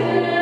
Yeah.